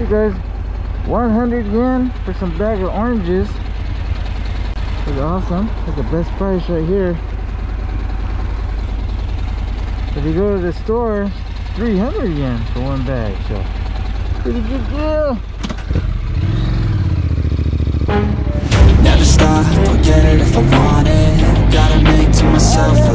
you guys, 100 yen for some bag of oranges. That's awesome. That's the best price right here. If you go to the store, 300 yen for one bag. So, pretty good deal. Never stop, I'll get it if I want it Gotta make to myself